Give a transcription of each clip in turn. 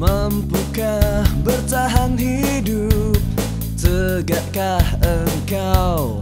Mampukah bertahan hidup? Tegakkah engkau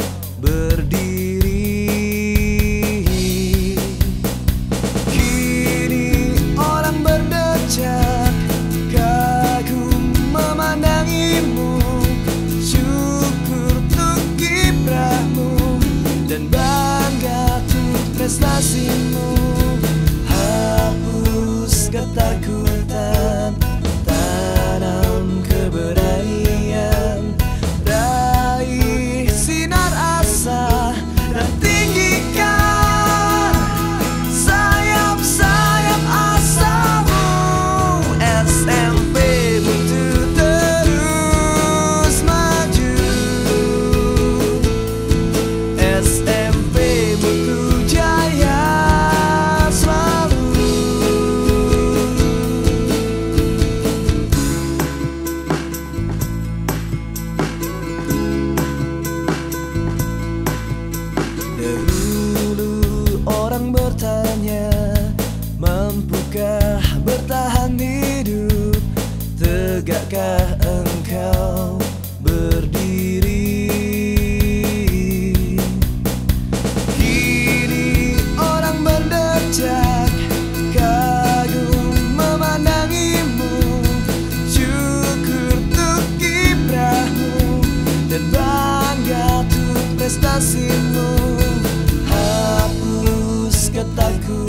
Dahulu orang bertanya Mampukah bertahan hidup? Tegakkah engkau berdiri? Kini orang berdecak Kagum memandangimu. Syukur untuk kiprahmu Dan bangga untuk prestasimu aku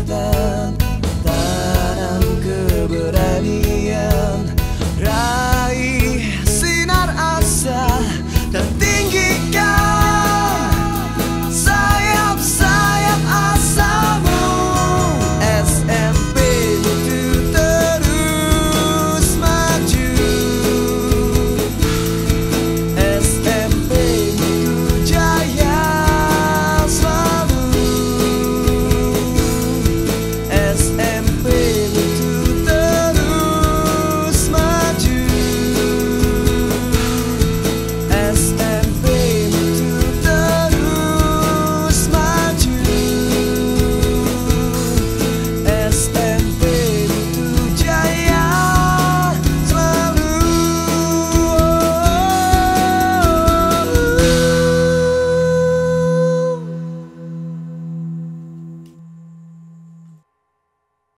love